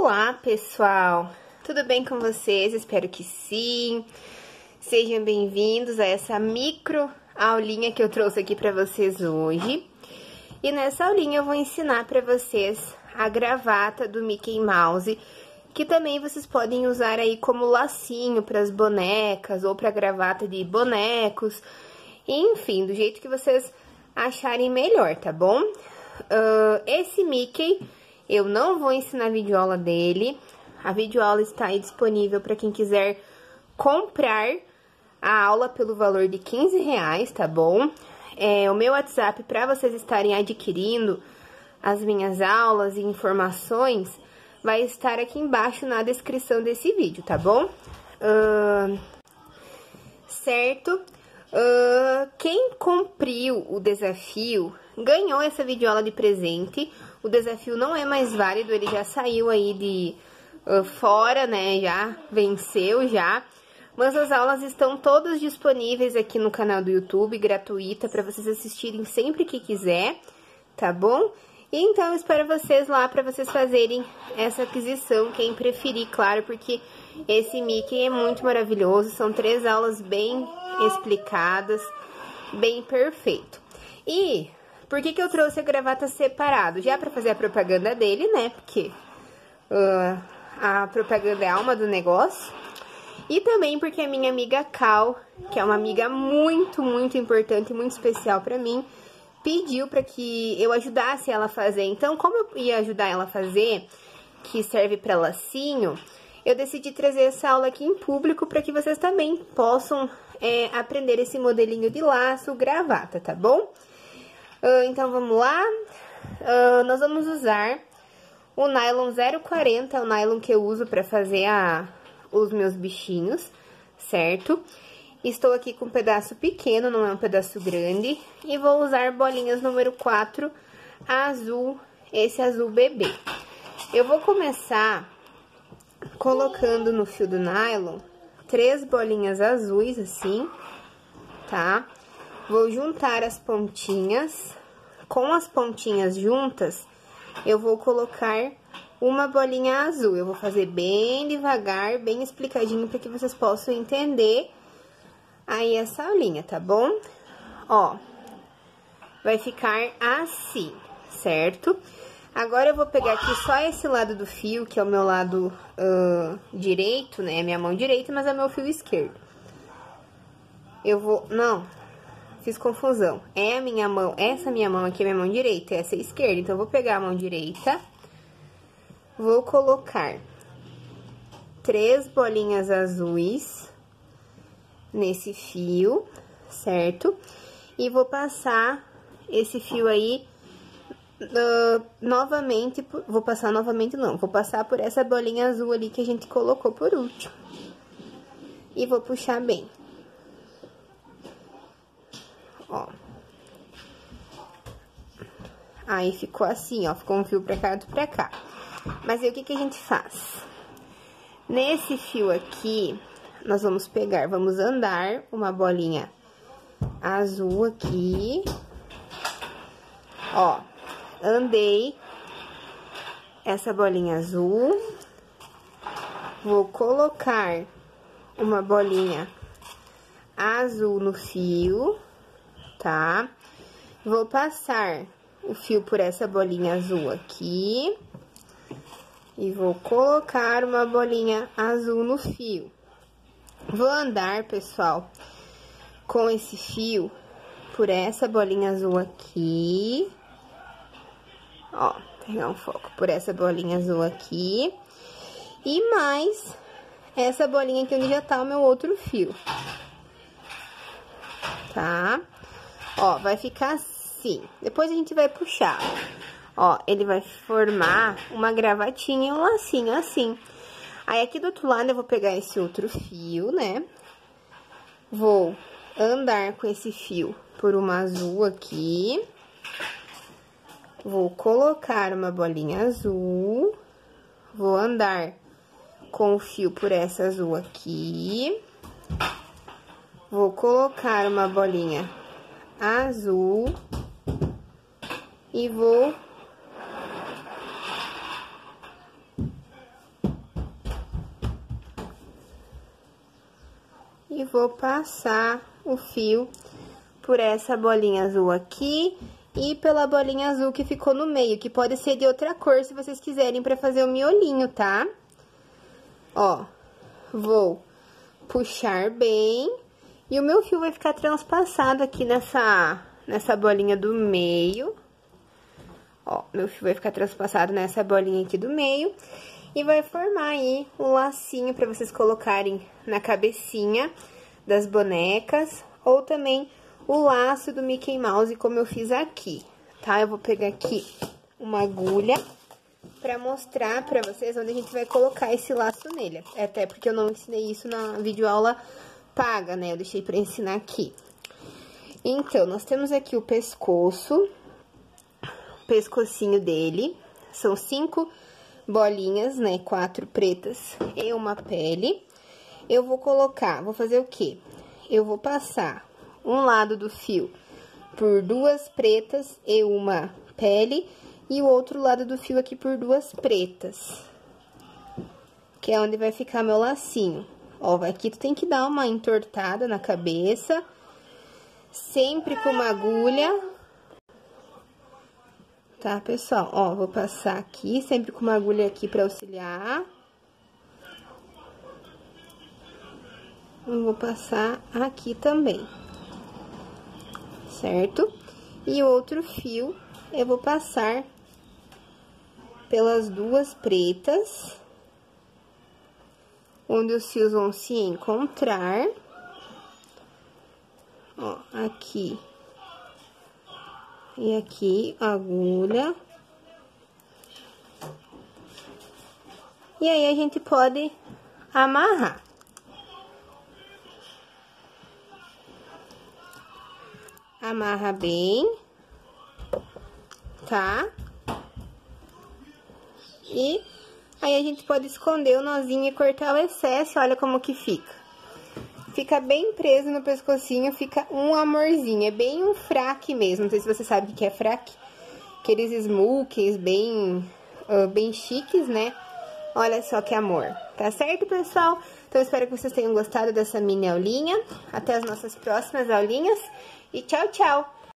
Olá, pessoal! Tudo bem com vocês? Espero que sim. Sejam bem-vindos a essa micro aulinha que eu trouxe aqui para vocês hoje. E nessa aulinha eu vou ensinar para vocês a gravata do Mickey Mouse, que também vocês podem usar aí como lacinho para as bonecas ou para gravata de bonecos, enfim, do jeito que vocês acharem melhor, tá bom? Uh, esse Mickey eu não vou ensinar a videoaula dele. A videoaula está aí disponível para quem quiser comprar a aula pelo valor de 15 reais, tá bom? É, o meu WhatsApp para vocês estarem adquirindo as minhas aulas e informações vai estar aqui embaixo na descrição desse vídeo, tá bom? Uh, certo? Uh, quem cumpriu o desafio ganhou essa videoaula de presente o desafio não é mais válido, ele já saiu aí de uh, fora, né? Já venceu já. Mas as aulas estão todas disponíveis aqui no canal do YouTube, gratuita, para vocês assistirem sempre que quiser, tá bom? Então, espero vocês lá para vocês fazerem essa aquisição, quem preferir, claro, porque esse Mickey é muito maravilhoso, são três aulas bem explicadas, bem perfeito. E por que, que eu trouxe a gravata separado? Já para fazer a propaganda dele, né? Porque uh, a propaganda é a alma do negócio. E também porque a minha amiga Cal, que é uma amiga muito, muito importante e muito especial para mim, pediu para que eu ajudasse ela a fazer. Então, como eu ia ajudar ela a fazer, que serve para lacinho, eu decidi trazer essa aula aqui em público para que vocês também possam é, aprender esse modelinho de laço, gravata, tá bom? Uh, então, vamos lá. Uh, nós vamos usar o nylon 040, é o nylon que eu uso para fazer a, os meus bichinhos, certo? Estou aqui com um pedaço pequeno, não é um pedaço grande. E vou usar bolinhas número 4, azul, esse azul bebê. Eu vou começar colocando no fio do nylon três bolinhas azuis, assim, tá? Vou juntar as pontinhas. Com as pontinhas juntas, eu vou colocar uma bolinha azul. Eu vou fazer bem devagar, bem explicadinho, para que vocês possam entender aí essa aulinha, tá bom? Ó, vai ficar assim, certo? Agora, eu vou pegar aqui só esse lado do fio, que é o meu lado uh, direito, né? Minha mão direita, mas é meu fio esquerdo. Eu vou... Não, fiz confusão. É a minha mão, essa minha mão aqui é minha mão direita, essa é a esquerda. Então, eu vou pegar a mão direita, vou colocar três bolinhas azuis nesse fio, certo? E vou passar esse fio aí uh, novamente, vou passar novamente não, vou passar por essa bolinha azul ali que a gente colocou por último. E vou puxar bem ó. Aí, ficou assim, ó, ficou um fio pra cá, outro pra cá. Mas aí, o que que a gente faz? Nesse fio aqui, nós vamos pegar, vamos andar uma bolinha azul aqui. Ó, andei essa bolinha azul. Vou colocar uma bolinha azul no fio tá? Vou passar o fio por essa bolinha azul aqui. E vou colocar uma bolinha azul no fio. Vou andar, pessoal, com esse fio por essa bolinha azul aqui. Ó, pegar um foco por essa bolinha azul aqui. E mais essa bolinha aqui onde já tá o meu outro fio. Tá? Ó, vai ficar assim. Depois a gente vai puxar. Ó, ele vai formar uma gravatinha, um lacinho assim. Aí, aqui do outro lado, eu vou pegar esse outro fio, né? Vou andar com esse fio por uma azul aqui. Vou colocar uma bolinha azul. Vou andar com o fio por essa azul aqui. Vou colocar uma bolinha azul e vou e vou passar o fio por essa bolinha azul aqui e pela bolinha azul que ficou no meio, que pode ser de outra cor se vocês quiserem para fazer o miolinho, tá? Ó, vou puxar bem e o meu fio vai ficar transpassado aqui nessa, nessa bolinha do meio. Ó, meu fio vai ficar transpassado nessa bolinha aqui do meio. E vai formar aí um lacinho pra vocês colocarem na cabecinha das bonecas. Ou também o laço do Mickey Mouse, como eu fiz aqui, tá? Eu vou pegar aqui uma agulha pra mostrar pra vocês onde a gente vai colocar esse laço nele. Até porque eu não ensinei isso na videoaula paga, né? Eu deixei pra ensinar aqui. Então, nós temos aqui o pescoço, o pescocinho dele. São cinco bolinhas, né? Quatro pretas e uma pele. Eu vou colocar, vou fazer o quê? Eu vou passar um lado do fio por duas pretas e uma pele, e o outro lado do fio aqui por duas pretas. Que é onde vai ficar meu lacinho. Ó, aqui tu tem que dar uma entortada na cabeça, sempre com uma agulha. Tá, pessoal? Ó, vou passar aqui, sempre com uma agulha aqui pra auxiliar. Eu vou passar aqui também certo? E outro fio eu vou passar pelas duas pretas, onde os fios vão se encontrar. Ó, aqui e aqui, agulha. E aí, a gente pode amarrar. amarra bem, tá? E aí a gente pode esconder o nozinho e cortar o excesso, olha como que fica. Fica bem preso no pescocinho, fica um amorzinho, é bem um fraque mesmo, não sei se você sabe o que é fraque. Aqueles smokes bem, uh, bem chiques, né? Olha só que amor. Tá certo, pessoal? Então, espero que vocês tenham gostado dessa mini aulinha. Até as nossas próximas aulinhas. E tchau, tchau!